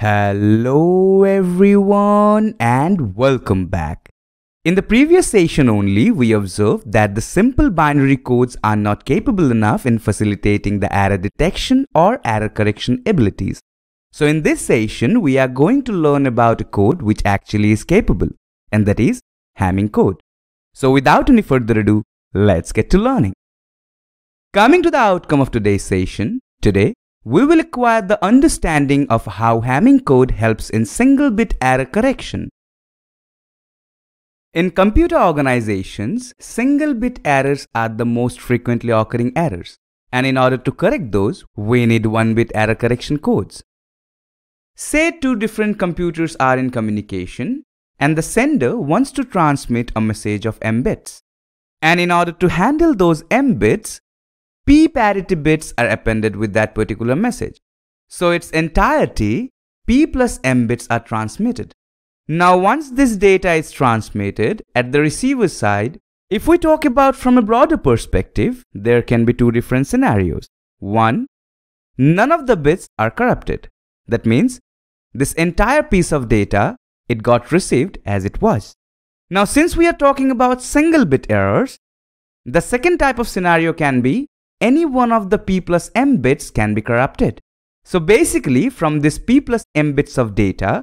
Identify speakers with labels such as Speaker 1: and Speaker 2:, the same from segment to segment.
Speaker 1: Hello everyone and welcome back. In the previous session only, we observed that the simple binary codes are not capable enough in facilitating the error detection or error correction abilities. So in this session, we are going to learn about a code which actually is capable, and that is Hamming code. So without any further ado, let's get to learning. Coming to the outcome of today's session, today we will acquire the understanding of how Hamming code helps in single-bit error correction. In computer organizations, single-bit errors are the most frequently occurring errors. And in order to correct those, we need one-bit error correction codes. Say two different computers are in communication and the sender wants to transmit a message of m bits. And in order to handle those m bits, p parity bits are appended with that particular message. So its entirety, p plus m bits are transmitted. Now once this data is transmitted at the receiver side, if we talk about from a broader perspective, there can be two different scenarios. One, none of the bits are corrupted. That means this entire piece of data, it got received as it was. Now since we are talking about single bit errors, the second type of scenario can be any one of the p plus m bits can be corrupted. So basically from this p plus m bits of data,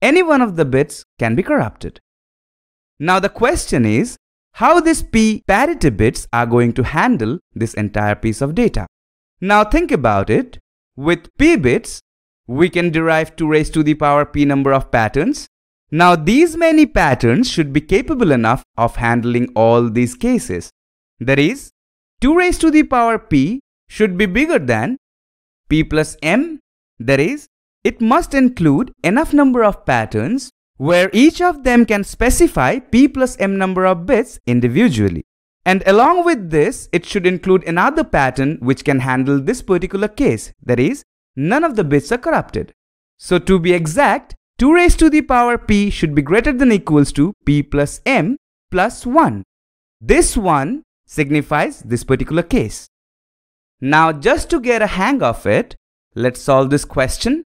Speaker 1: any one of the bits can be corrupted. Now the question is how these p parity bits are going to handle this entire piece of data. Now think about it. With p bits, we can derive 2 raised to the power p number of patterns. Now these many patterns should be capable enough of handling all these cases. That is, 2 raised to the power p should be bigger than p plus m. That is, it must include enough number of patterns where each of them can specify p plus m number of bits individually. And along with this, it should include another pattern which can handle this particular case. That is, none of the bits are corrupted. So to be exact, 2 raised to the power p should be greater than equals to p plus m plus 1. This one signifies this particular case. Now just to get a hang of it, let's solve this question.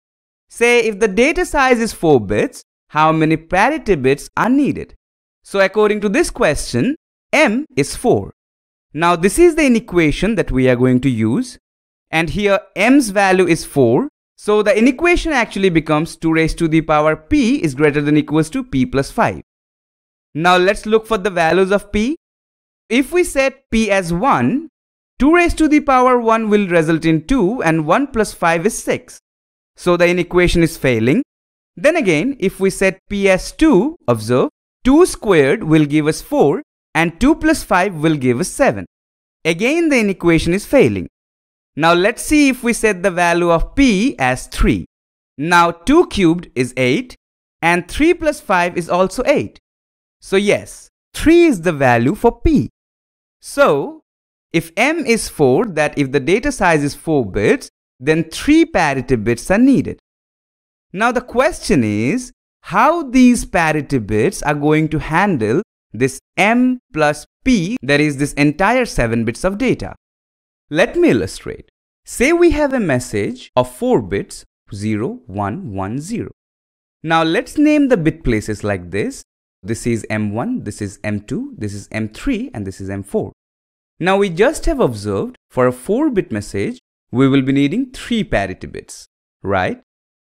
Speaker 1: Say if the data size is 4 bits, how many parity bits are needed? So according to this question, m is 4. Now this is the inequation that we are going to use. And here m's value is 4. So the inequation actually becomes 2 raised to the power p is greater than equals to p plus 5. Now let's look for the values of p. If we set p as 1, 2 raised to the power 1 will result in 2 and 1 plus 5 is 6. So the inequation is failing. Then again, if we set p as 2, observe, 2 squared will give us 4 and 2 plus 5 will give us 7. Again the inequation is failing. Now let's see if we set the value of p as 3. Now 2 cubed is 8 and 3 plus 5 is also 8. So yes, 3 is the value for p. So, if m is 4, that if the data size is 4 bits, then 3 parity bits are needed. Now the question is, how these parity bits are going to handle this m plus p, that is this entire 7 bits of data. Let me illustrate. Say we have a message of 4 bits 0, 1, 1, 0. Now let's name the bit places like this. This is M1, this is M2, this is M3 and this is M4. Now we just have observed for a 4-bit message, we will be needing 3 parity bits, right?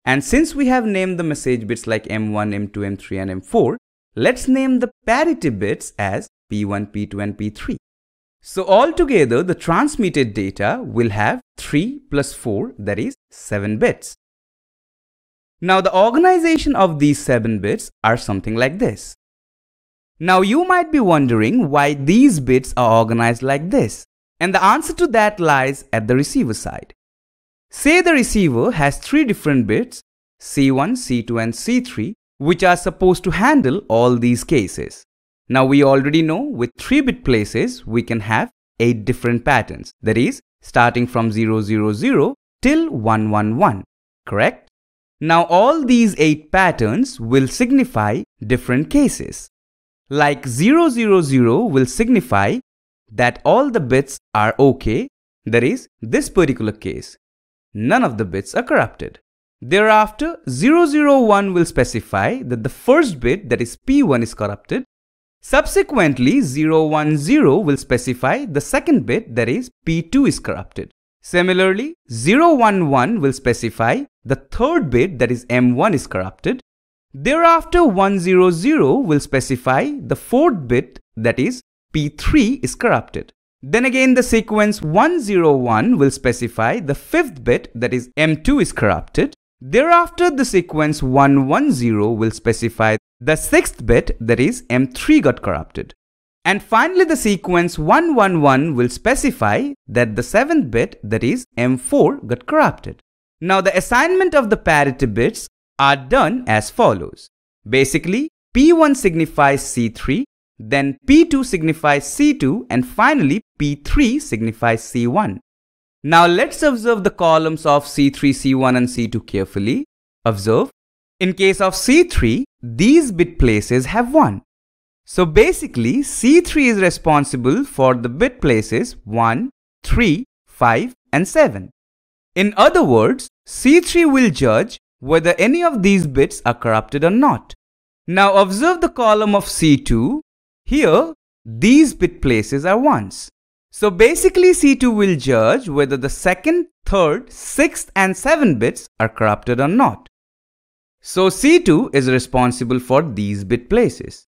Speaker 1: And since we have named the message bits like M1, M2, M3 and M4, let's name the parity bits as P1, P2 and P3. So altogether the transmitted data will have 3 plus 4 that is 7 bits. Now the organization of these 7 bits are something like this. Now you might be wondering why these bits are organized like this. And the answer to that lies at the receiver side. Say the receiver has three different bits, C1, C2 and C3, which are supposed to handle all these cases. Now we already know with 3-bit places, we can have 8 different patterns. That is, starting from 000 till 111, correct? Now all these 8 patterns will signify different cases. Like 000 will signify that all the bits are okay, that is, this particular case. None of the bits are corrupted. Thereafter, 001 will specify that the first bit that is P1 is corrupted. Subsequently, 010 will specify the second bit that is P2 is corrupted. Similarly, 011 will specify the third bit that is M1 is corrupted. Thereafter, 100 will specify the fourth bit that is P3 is corrupted. Then again the sequence 101 will specify the fifth bit that is M2 is corrupted. Thereafter the sequence 110 will specify the sixth bit that is M3 got corrupted. And finally the sequence 111 will specify that the seventh bit that is M4 got corrupted. Now the assignment of the parity bits are done as follows. Basically P1 signifies C3, then P2 signifies C2 and finally P3 signifies C1. Now let's observe the columns of C3, C1 and C2 carefully. Observe, in case of C3, these bit places have 1. So basically C3 is responsible for the bit places 1, 3, 5 and 7. In other words, C3 will judge whether any of these bits are corrupted or not. Now observe the column of C2 here, these bit places are ones. So basically C2 will judge whether the second, third, sixth and seventh bits are corrupted or not. So C2 is responsible for these bit places.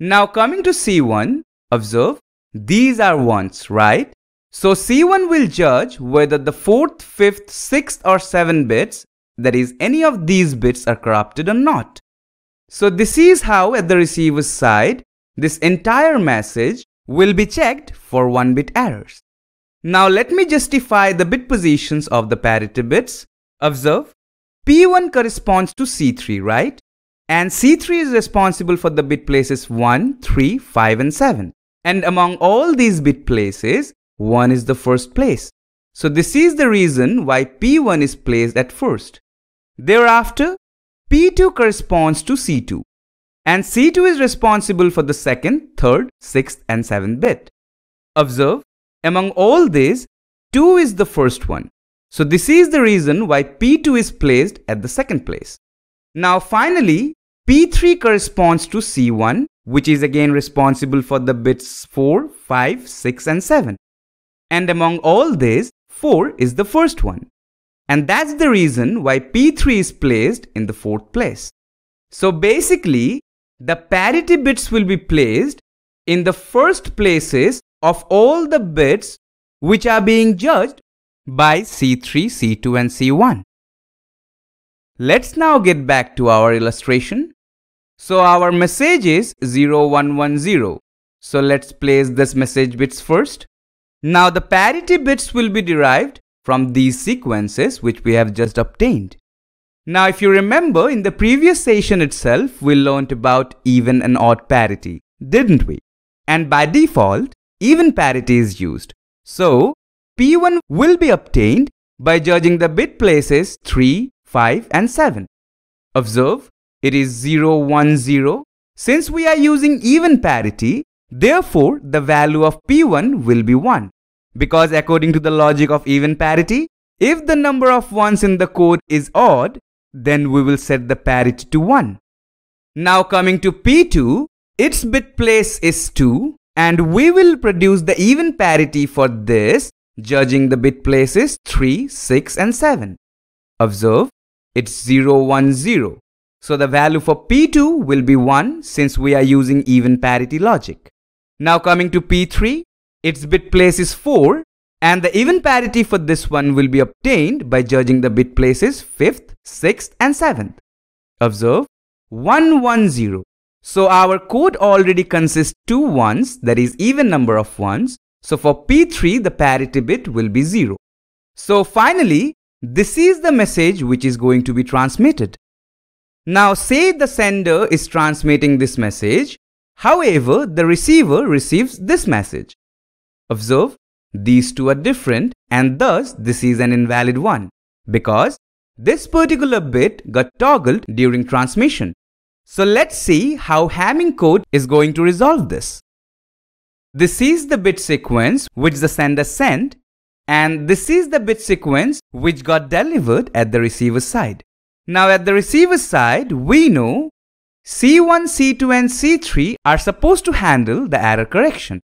Speaker 1: Now coming to C1, observe, these are ones, right? So C1 will judge whether the fourth, fifth, sixth or seventh bits, that is any of these bits are corrupted or not. So this is how at the receiver's side, this entire message will be checked for 1-bit errors. Now let me justify the bit positions of the parity bits. Observe, P1 corresponds to C3, right? And C3 is responsible for the bit places 1, 3, 5 and 7. And among all these bit places, 1 is the first place. So this is the reason why P1 is placed at first. Thereafter, P2 corresponds to C2 and C2 is responsible for the second, third, sixth and seventh bit. Observe, among all these, 2 is the first one. So this is the reason why P2 is placed at the second place. Now finally, P3 corresponds to C1, which is again responsible for the bits 4, 5, 6 and 7. And among all these, 4 is the first one. And that's the reason why P3 is placed in the fourth place. So basically, the parity bits will be placed in the first places of all the bits which are being judged by C3, C2 and C1. Let's now get back to our illustration. So our message is 0110. So let's place this message bits first. Now the parity bits will be derived from these sequences which we have just obtained. Now if you remember in the previous session itself we learnt about even and odd parity, didn't we? And by default, even parity is used. So P1 will be obtained by judging the bit places 3, 5 and 7. Observe, it is 0, 1, 0. Since we are using even parity, therefore the value of P1 will be 1. Because according to the logic of even parity, if the number of ones in the code is odd, then we will set the parity to 1. Now coming to P2, its bit place is 2 and we will produce the even parity for this judging the bit places 3, 6 and 7. Observe, it's 0, 1, 0. So the value for P2 will be 1 since we are using even parity logic. Now coming to P3, its bit place is 4 and the even parity for this one will be obtained by judging the bit places 5th, 6th and 7th. Observe 110. So our code already consists two ones that is even number of ones. So for P3 the parity bit will be 0. So finally this is the message which is going to be transmitted. Now say the sender is transmitting this message. However, the receiver receives this message. Observe these two are different and thus this is an invalid one because this particular bit got toggled during transmission. So let's see how Hamming code is going to resolve this. This is the bit sequence which the sender sent and this is the bit sequence which got delivered at the receiver side. Now at the receiver side, we know C1, C2 and C3 are supposed to handle the error correction.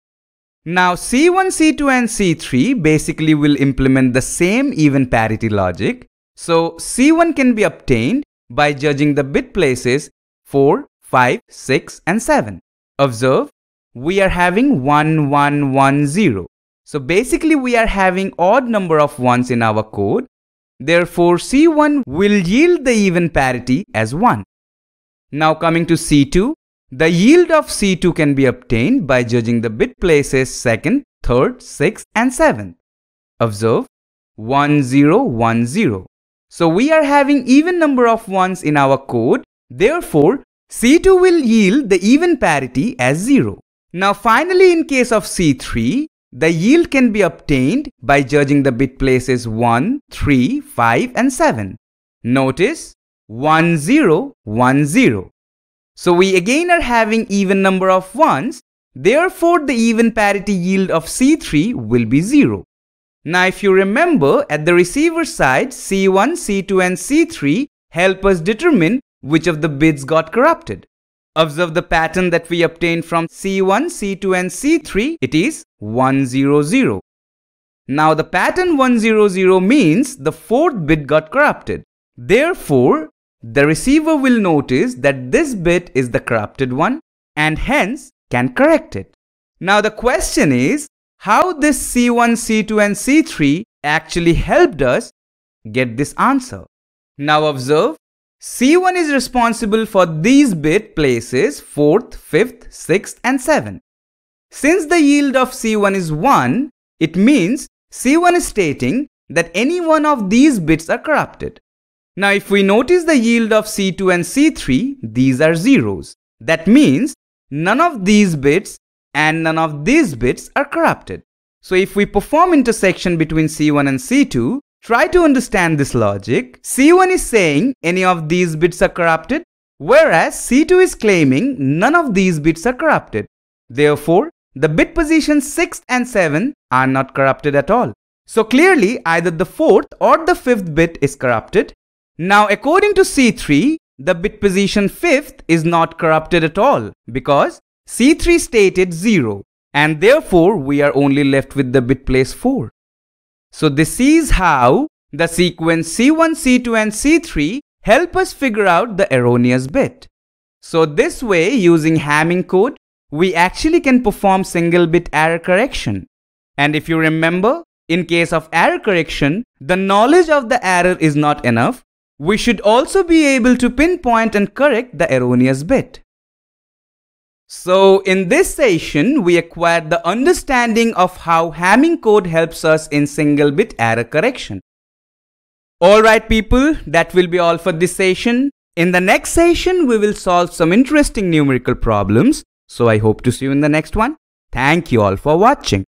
Speaker 1: Now C1, C2 and C3 basically will implement the same even parity logic. So C1 can be obtained by judging the bit places 4, 5, 6 and 7. Observe, we are having 1, 1, 1, 0. So basically we are having odd number of ones in our code. Therefore C1 will yield the even parity as 1. Now coming to C2, the yield of C2 can be obtained by judging the bit places 2nd, 3rd, 6th and 7th. Observe 1, 0, 1, 0. So we are having even number of ones in our code. Therefore, C2 will yield the even parity as 0. Now finally in case of C3, the yield can be obtained by judging the bit places 1, 3, 5 and 7. Notice 1, 0, 1, 0. So we again are having even number of ones, therefore the even parity yield of C3 will be 0. Now if you remember, at the receiver side, C1, C2 and C3 help us determine which of the bits got corrupted. Observe the pattern that we obtained from C1, C2 and C3, it is 100. Now the pattern 100 means the fourth bit got corrupted. Therefore, the receiver will notice that this bit is the corrupted one and hence can correct it. Now the question is, how this C1, C2 and C3 actually helped us get this answer. Now observe, C1 is responsible for these bit places 4th, 5th, 6th and 7th. Since the yield of C1 is 1, it means C1 is stating that any one of these bits are corrupted. Now if we notice the yield of C2 and C3, these are zeros. That means none of these bits and none of these bits are corrupted. So if we perform intersection between C1 and C2, try to understand this logic. C1 is saying any of these bits are corrupted, whereas C2 is claiming none of these bits are corrupted. Therefore, the bit positions 6th and 7th are not corrupted at all. So clearly either the 4th or the 5th bit is corrupted. Now according to C3, the bit position 5th is not corrupted at all because C3 stated 0 and therefore we are only left with the bit place 4. So this is how the sequence C1, C2 and C3 help us figure out the erroneous bit. So this way using Hamming code, we actually can perform single bit error correction. And if you remember, in case of error correction, the knowledge of the error is not enough. We should also be able to pinpoint and correct the erroneous bit. So in this session, we acquired the understanding of how Hamming code helps us in single bit error correction. Alright people, that will be all for this session. In the next session, we will solve some interesting numerical problems. So I hope to see you in the next one. Thank you all for watching.